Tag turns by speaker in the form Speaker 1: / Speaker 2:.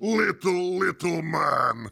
Speaker 1: Little, little man.